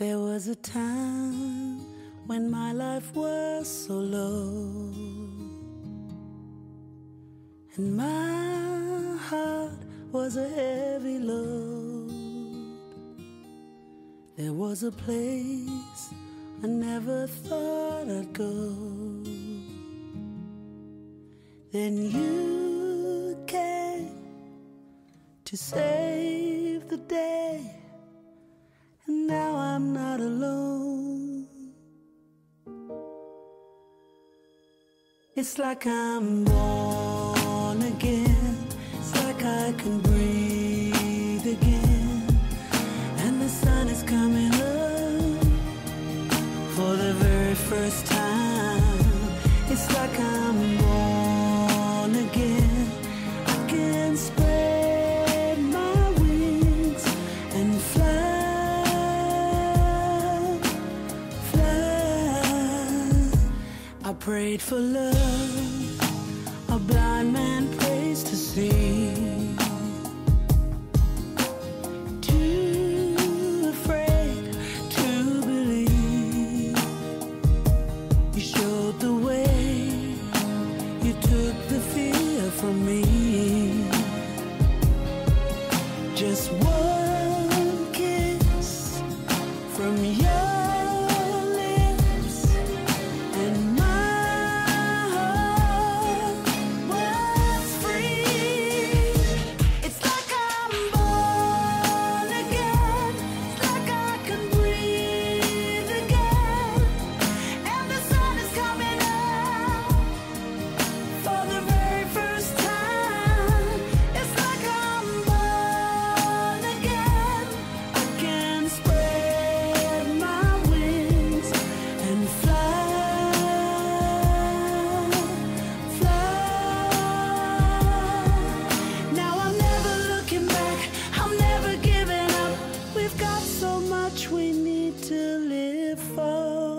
There was a time when my life was so low, and my heart was a heavy load. There was a place I never thought I'd go. Then you came to save the day I'm not alone. It's like I'm born again, it's like I can prayed for love, We've got so much we need to live for.